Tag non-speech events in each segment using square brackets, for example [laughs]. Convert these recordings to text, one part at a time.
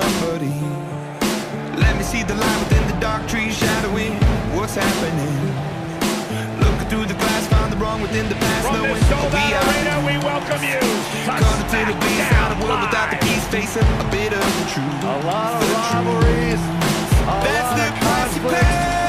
somebody let me see the line within the dark trees shadowing what's happening? Within the past. From knowing this sold we out are arena, we welcome you to the beast, SmackDown not a world without the Live. peace, facing a bit of the truth. A lot of The truth. rivalries, That's the of price you pay.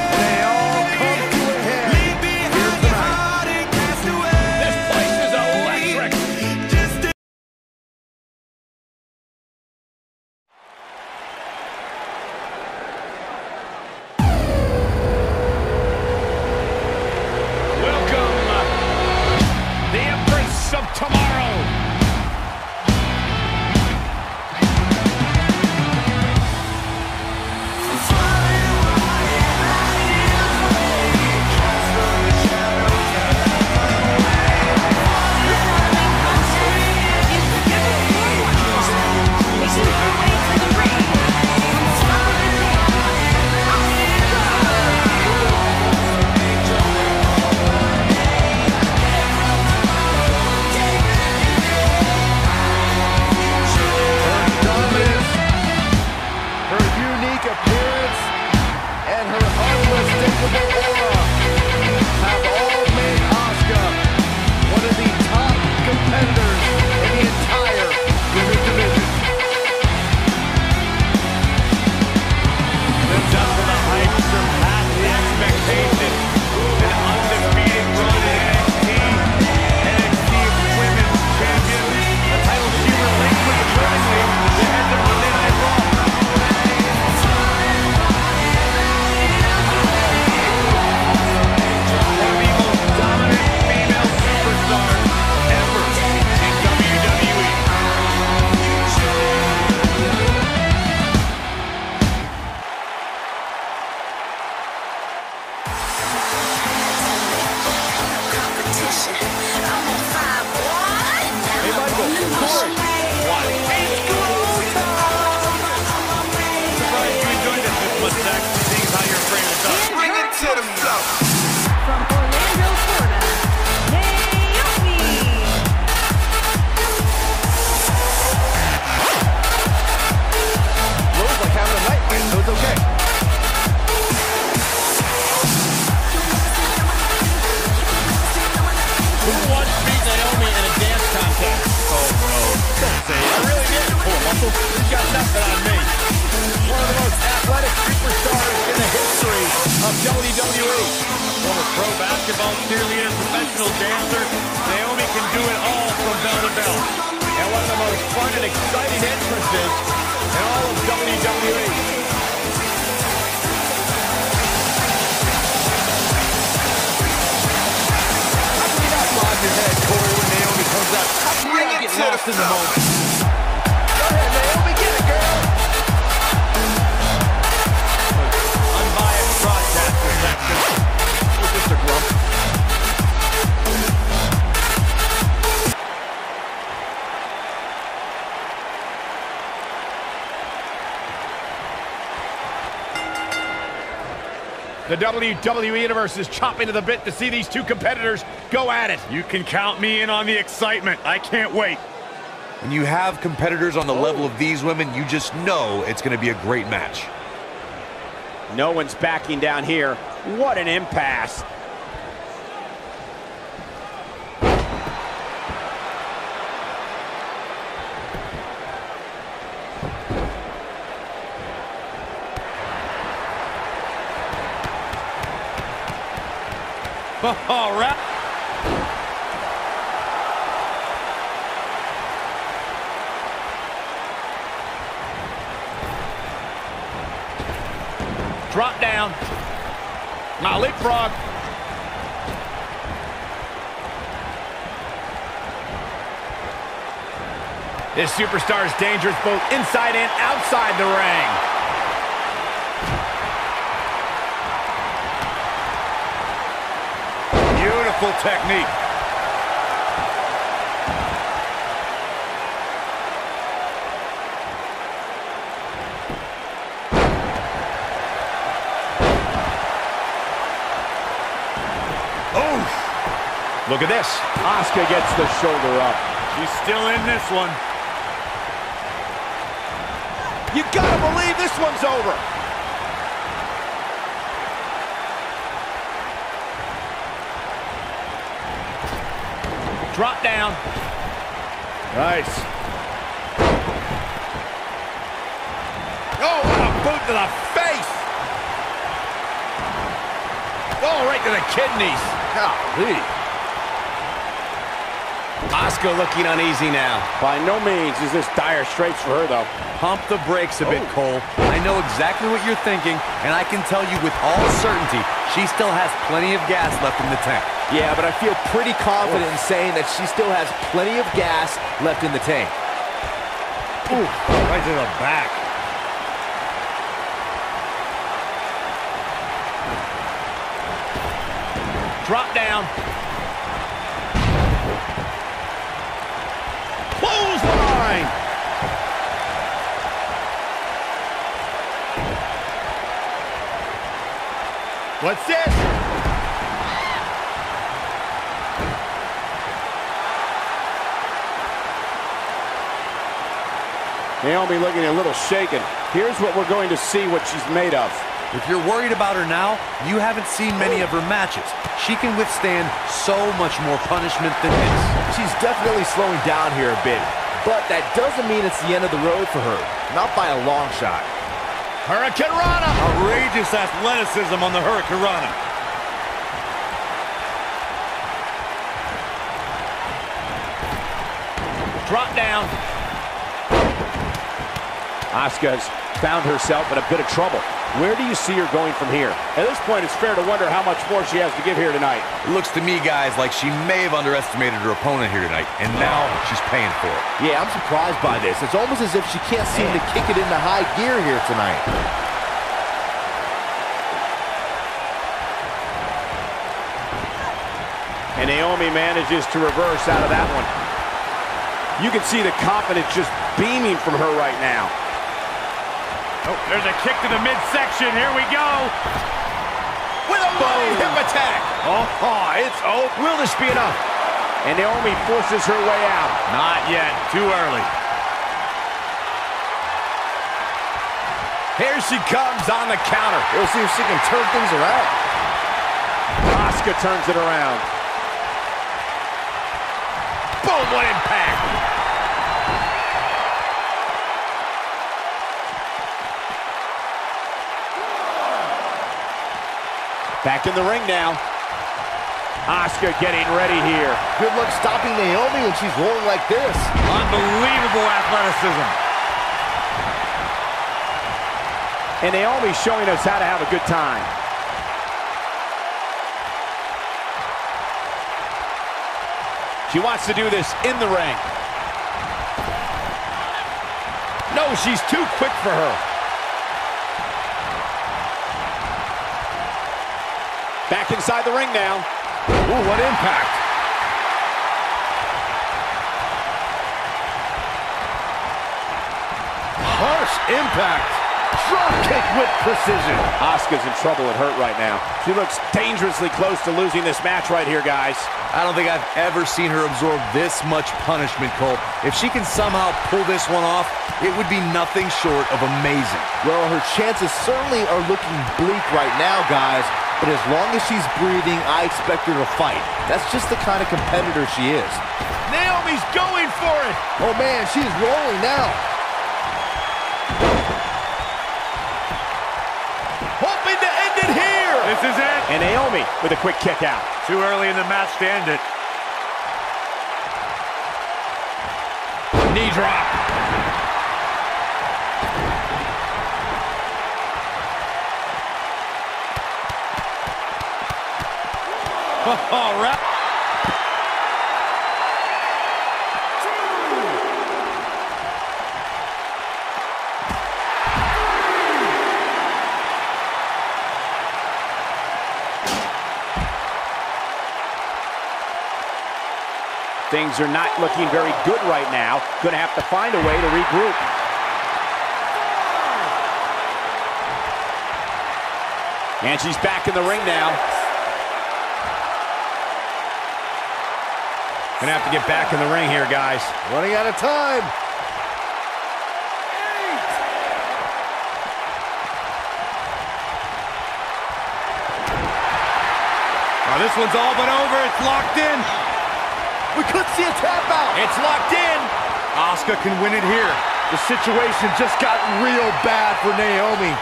WWE. Former pro basketball cheerleader, professional dancer, Naomi can do it all from bell to bell. And one of the most fun and exciting entrances in all of WWE. Your head, Corey, when Naomi comes out? How can you not get lost in the moment? The WWE Universe is chopping to the bit to see these two competitors go at it. You can count me in on the excitement. I can't wait. When you have competitors on the level of these women, you just know it's going to be a great match. No one's backing down here. What an impasse. [laughs] All right. Drop down. Now leapfrog. This superstar is dangerous both inside and outside the ring. Powerful technique. Oof. Look at this. Asuka gets the shoulder up. She's still in this one. You gotta believe this one's over. Drop down. Nice. Oh, what a boot to the face! Oh, right to the kidneys. Golly. Asuka looking uneasy now. By no means is this dire straits for her, though. Pump the brakes a bit, oh. Cole. I know exactly what you're thinking, and I can tell you with all certainty, she still has plenty of gas left in the tank. Yeah, but I feel pretty confident in saying that she still has plenty of gas left in the tank. Right to the back. Drop down. Clothesline. What's this? Naomi looking a little shaken. Here's what we're going to see what she's made of. If you're worried about her now, you haven't seen many of her matches. She can withstand so much more punishment than this. She's definitely slowing down here a bit, but that doesn't mean it's the end of the road for her. Not by a long shot. Hurricanrana! Outrageous athleticism on the Hurricanrana. Drop down. Asuka's found herself in a bit of trouble. Where do you see her going from here? At this point, it's fair to wonder how much more she has to give here tonight. It looks to me, guys, like she may have underestimated her opponent here tonight, and now she's paying for it. Yeah, I'm surprised by this. It's almost as if she can't seem to kick it into high gear here tonight. And Naomi manages to reverse out of that one. You can see the confidence just beaming from her right now. Oh, there's a kick to the midsection. Here we go. With a running hip attack. Oh, oh, it's oh. Will this be enough? And Naomi forces her way out. Not yet. Too early. Here she comes on the counter. We'll see if she can turn things around. Asuka turns it around. Boom, what impact. Back in the ring now. Asuka getting ready here. Good luck stopping Naomi when she's rolling like this. Unbelievable athleticism. And Naomi showing us how to have a good time. She wants to do this in the ring. No, she's too quick for her. Back inside the ring now. Ooh, what impact. Harsh impact. Drop kick with precision. Asuka's in trouble and hurt right now. She looks dangerously close to losing this match right here, guys. I don't think I've ever seen her absorb this much punishment, Cole. If she can somehow pull this one off, it would be nothing short of amazing. Well, her chances certainly are looking bleak right now, guys. But as long as she's breathing, I expect her to fight. That's just the kind of competitor she is. Naomi's going for it. Oh man, she's rolling now. Hoping to end it here. This is it. And Naomi with a quick kick out. Too early in the match to end it. Knee drop. All right. Things are not looking very good right now. Going to have to find a way to regroup. And she's back in the ring now. Gonna have to get back in the ring here, guys. Running out of time. Oh, this one's all but over. It's locked in. We could see a tap out. It's locked in. Asuka can win it here. The situation just got real bad for Naomi.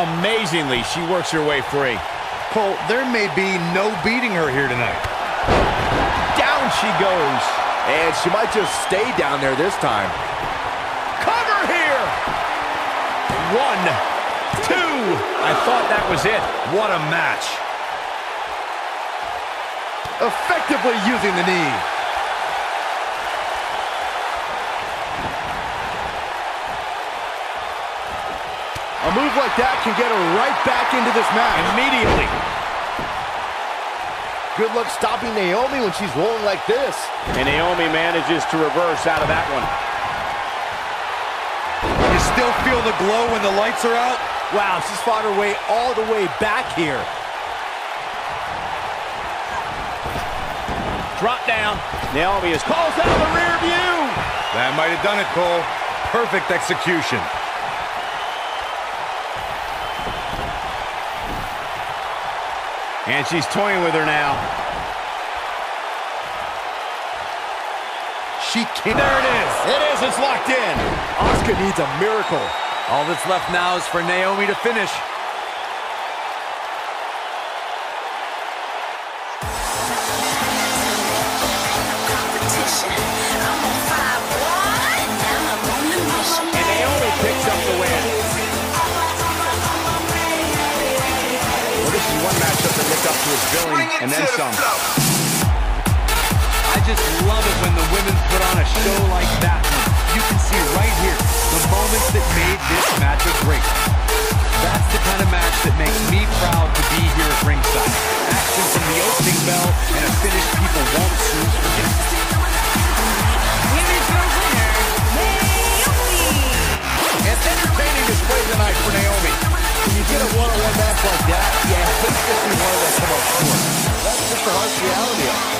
Amazingly, she works her way free. Cole, there may be no beating her here tonight. She goes. And she might just stay down there this time. Cover here. One, two. I thought that was it. What a match. Effectively using the knee. A move like that can get her right back into this match. Immediately. Good luck stopping Naomi when she's rolling like this. And Naomi manages to reverse out of that one. You still feel the glow when the lights are out? Wow, she's fought her way all the way back here. Drop down. Naomi is calls out of the rear view. That might have done it, Cole. Perfect execution. And she's toying with her now. She can't. There it is. It is. It's locked in. Asuka needs a miracle. All that's left now is for Naomi to finish. And lived up to its billing and then some. I just love it when the women put on a show like that one. You can see right here the moments that made this match a great. That's the kind of match that makes me proud to be here at ringside. Action from the opening bell and a finish people won't the harsh reality of